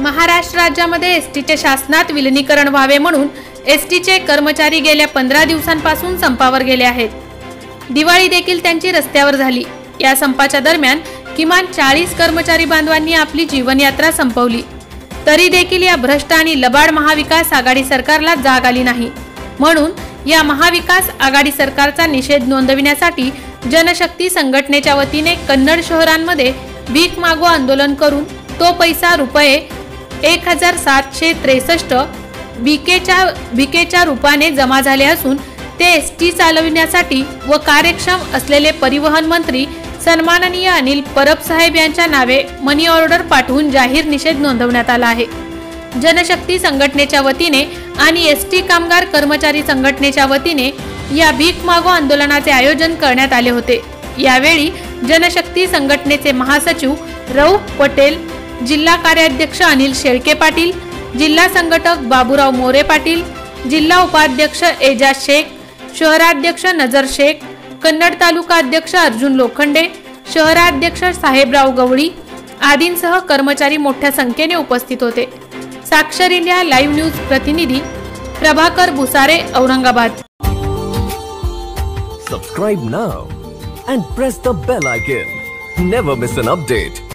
महाराष्ट्र राज्यामध्ये एस टीचे शासनात विलिनीकरण व्हावे म्हणून एस टीचे कर्मचारी गेल्या पंधरा दिवसांपासून संपावर गेले आहेत. दिवाळी देखील त्यांची रस्त्यावर झाली. या संपाच्या दरम्यान किमान चाळीस कर्मचारी बांधवांनी आपली जीवनयात्रा संपवली. तरी देखील या भ्रष्ट आणि लबाड महाविकास आघाडी सरकारला जाग आली नाही. म्हणून या महाविकास आघाडी सरकारचा निषेध नोंदविण्यासाठी जनशक्ती संघटनेच्या वतीने कन्नड शहरांमध्ये भीक मागो आंदोलन करून तो पैसा रुपये एक हजार सातशे त्रेसष्ट भिकेच्या भिकेच्या रूपाने जमा झाले असून ते एस टी चालविण्यासाठी व कार्यक्षम असलेले परिवहन मंत्री सन्माननीय अनिल परब साहेब यांच्या नावे मनी ऑर्डर पाठवून जाहीर निषेध नोंदवण्यात आला आहे. जनशक्ती संघटनेच्या वतीने आणि एस टी कामगार कर्मचारी संघटनेच्या वतीने या भीक मागो आंदोलनाचे आयोजन करण्यात आले होते. यावेळी जनशक्ती संघटनेचे महासचिव रऊ पटेल जिल्हा कार्याध्यक्ष अनिल शेळके पाटील जिल्हा संघटक बाबूराव मोरे पाटील जिल्हा उपाध्यक्ष एजाज शेख शहराध्यक्ष नजर शेख कन्नड तालुका अध्यक्ष अर्जुन लोखंडे शहराध्यक्ष साहेबराव गवळी आदींसह कर्मचारी मोठ्या संख्येने उपस्थित होते. साक्षर इंडिया लाईव्ह न्यूज प्रतिनिधी Prabhakar Bhusare Aurangabad. Subscribe now and press the bell icon never miss an update